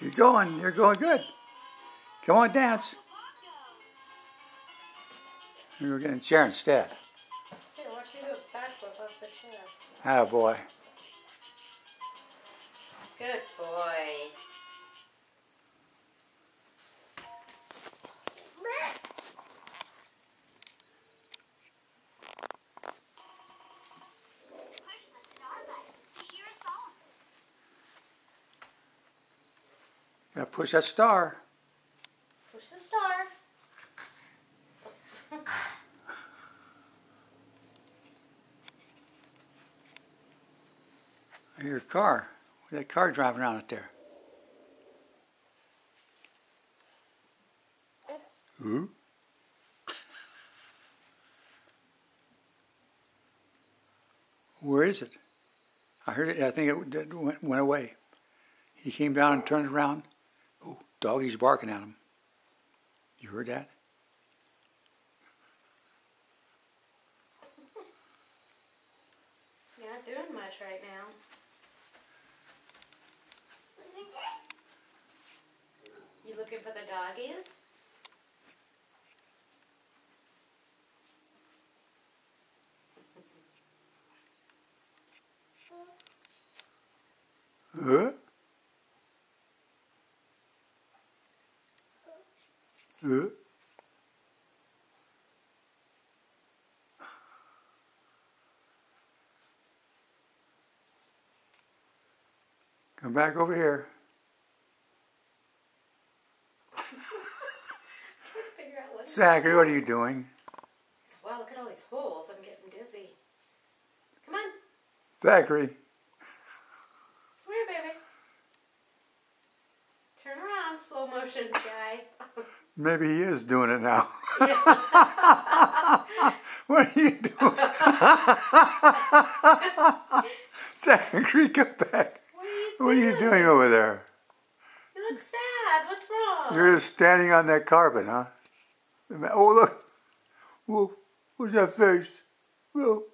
You're going. You're going good. Come on, dance. You're getting chair instead. Here, watch me do a backflip off the chair. Ah, boy. Good boy. Gotta push that star. Push the star. I hear a car. That car driving around out there. Ooh. Where is it? I heard it. I think it went, went away. He came down and turned around. Doggy's barking at him. You heard that? You're not doing much right now. You looking for the doggies? Huh? Huh? Come back over here. What. Zachary, what are you doing? Wow, look at all these holes. I'm getting dizzy. Come on. Zachary. Come here, baby. Turn around, slow motion guy. Maybe he is doing it now. what are you doing? Zachary, come back. What are you What are you doing over there? You look sad. What's wrong? You're just standing on that carpet, huh? Oh, look. Whoa, what's that face? Whoa.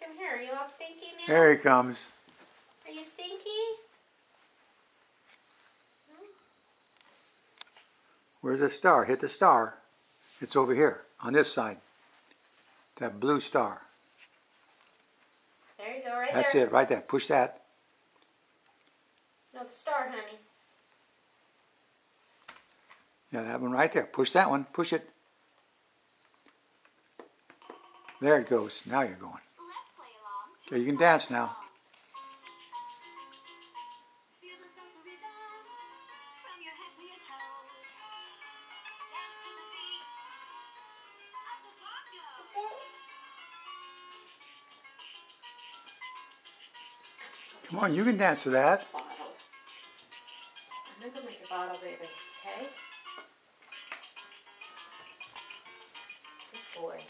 Come here. Are you all stinky now? There he comes. Are you stinky? Where's the star? Hit the star. It's over here, on this side. That blue star. There you go, right there. That's there. it, right there. Push that. No, the star, honey. Yeah, that one right there. Push that one. Push it. There it goes. Now you're going. Okay, you can dance now. Come on, you can dance to that. I'm gonna make a bottle, baby. Okay. Good boy.